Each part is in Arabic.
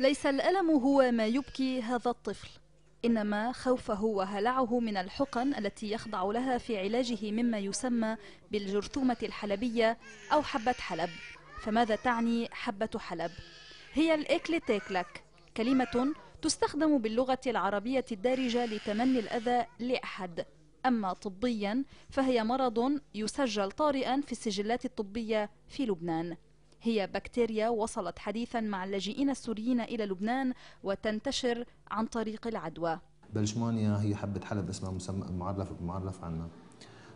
ليس الألم هو ما يبكي هذا الطفل إنما خوفه وهلعه من الحقن التي يخضع لها في علاجه مما يسمى بالجرثومة الحلبية أو حبة حلب. فماذا تعني حبة حلب؟ هي الإكليتيكلك كلمة تستخدم باللغة العربية الدارجة لتمني الأذى لأحد. أما طبيا فهي مرض يسجل طارئا في السجلات الطبية في لبنان. هي بكتيريا وصلت حديثا مع اللاجئين السوريين إلى لبنان وتنتشر عن طريق العدوى. بلشمانيا هي حبة حلب اسمها مسمى معرف معرف عنها.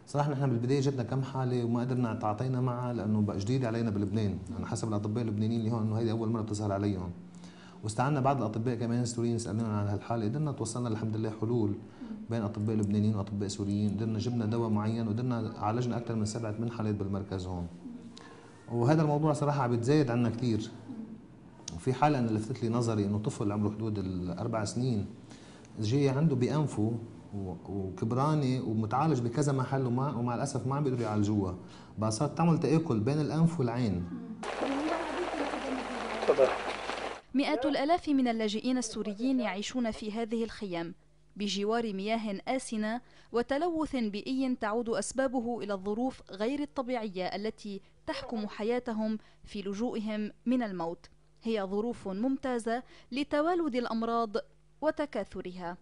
صراحة نحن بالبداية جتنا كم حالة وما قدرنا تعاطينا معها لأنه بقى جديد علينا بلبنان، أنا حسب الأطباء اللبنانيين اللي هون إنه هيدي أول مرة بتظهر عليهم. واستعنا بعض الأطباء كمان السوريين سألونا عن هالحالة، قدرنا توصلنا الحمد لله حلول بين أطباء لبنانيين وأطباء سوريين، قدرنا جبنا دواء معين وقدرنا عالجنا أكثر من سبعة من حالات بالمركز هون. وهذا الموضوع صراحة عم بيتزايد عنا كثير. وفي حالة أنا لفتت لي نظري إنه طفل عمره حدود الأربع سنين جاي عنده بأنفه وكبراني ومتعالج بكذا محل ومع, ومع الأسف ما عم بيقدروا يعالجوها. بقى صارت تعمل تآكل بين الأنف والعين. مئات الآلاف من اللاجئين السوريين يعيشون في هذه الخيام. بجوار مياه آسنة وتلوث بيئي تعود أسبابه إلى الظروف غير الطبيعية التي تحكم حياتهم في لجوئهم من الموت. هي ظروف ممتازة لتوالد الأمراض وتكاثرها.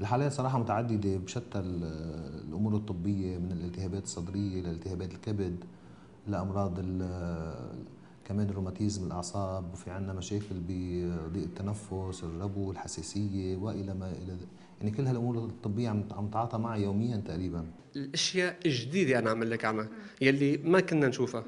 الحالات صراحة متعددة بشتى الأمور الطبية من الالتهابات الصدرية لالتهابات الكبد لأمراض كمان الروماتيزم الأعصاب وفي عندنا مشاكل بضيق التنفس الربو الحساسية وإلى ما إلى يعني كل هالأمور الطبية عم نتعاطى معها يوميا تقريبا. الأشياء الجديدة أنا عم لك عنها يلي ما كنا نشوفها.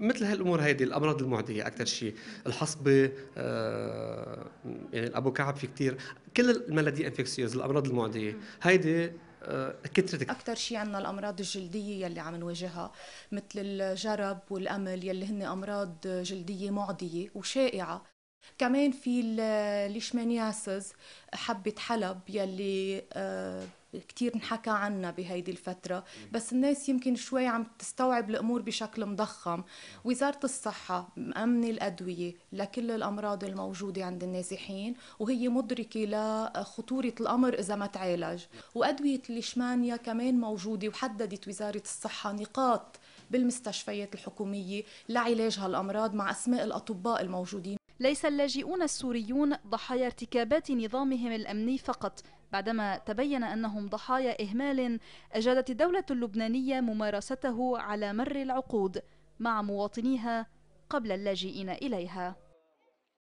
مثل هالأمور هيدي الأمراض المعدية أكثر شيء الحصبة آه يعني أبو كعب في كثير كل الملادي انفكسيوز الأمراض المعدية هيدي آه كثرت أكثر شيء عندنا الأمراض الجلدية يلي عم نواجهها مثل الجرب والأمل يلي هن أمراض جلدية معدية وشائعة. كمان في الليشمانياسز حبة حلب يلي آه كتير انحكى عنها بهيدي الفترة. بس الناس يمكن شوي عم تستوعب الأمور بشكل مضخم. وزارة الصحة مأمنة الأدوية لكل الأمراض الموجودة عند النازحين وهي مدركة لخطورة الأمر إذا ما تعالج. وأدوية الليشمانيا كمان موجودة وحددت وزارة الصحة نقاط بالمستشفيات الحكومية لعلاج هالأمراض مع أسماء الأطباء الموجودين ليس اللاجئون السوريون ضحايا ارتكابات نظامهم الأمني فقط بعدما تبين أنهم ضحايا إهمال أجادت الدولة اللبنانية ممارسته على مر العقود مع مواطنيها قبل اللاجئين إليها.